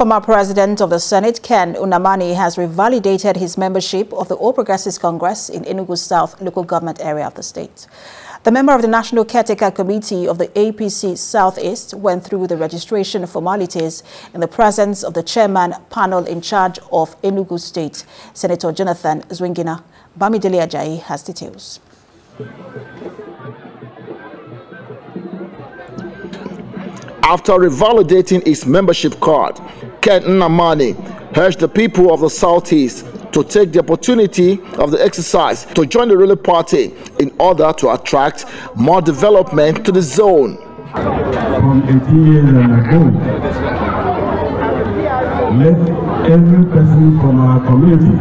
former president of the Senate, Ken Nnamani, has revalidated his membership of the All Progressives Congress in Enugu South local government area of the state. The member of the National Caretaker Committee of the APC Southeast went through the registration formalities in the presence of the chairman panel in charge of Enugu State, Senator Jonathan Zwingina. Bamidele Ajayi has details. After revalidating his membership card, Ken Nnamani urged the people of the Southeast to take the opportunity of the exercise to join the ruling party in order to attract more development to the zone. From 18 years ago, let every person from our community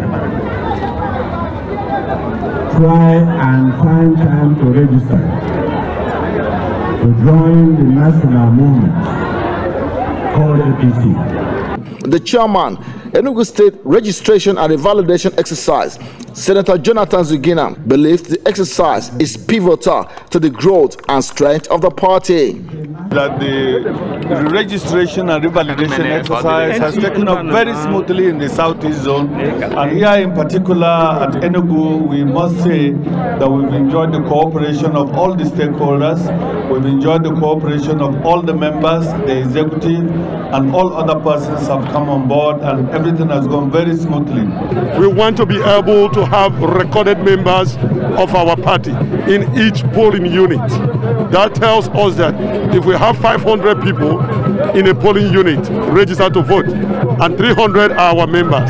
try and find time to register to join the national movement called APC. The chairman, Enugu State Registration and Revalidation Exercise, Senator Jonathan Zwingina, believes the exercise is pivotal to the growth and strength of the party that the registration and revalidation exercise has taken up very smoothly in the southeast zone. And here in particular at Enugu, we must say that we've enjoyed the cooperation of all the stakeholders. We've enjoyed the cooperation of all the members, the executive, and all other persons have come on board and everything has gone very smoothly. We want to be able to have recorded members of our party in each polling unit. That tells us that if we have 500 people in a polling unit registered to vote and 300 are our members,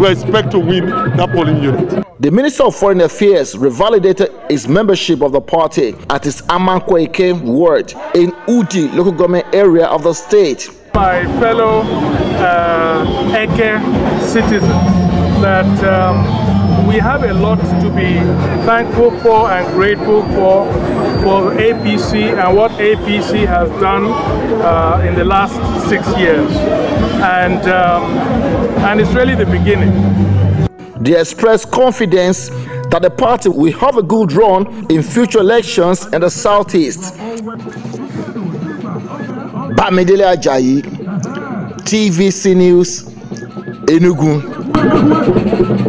we expect to win that polling unit. The Minister of Foreign Affairs revalidated his membership of the party at his Amankweke ward in Udi local government area of the state. My fellow uh, Eke citizens that um, we have a lot to be thankful for and grateful for for APC and what APC has done uh, in the last six years. And, um, and it's really the beginning. They express confidence that the party will have a good run in future elections in the southeast. Bamidele Ajayi, TVC News, Enugu.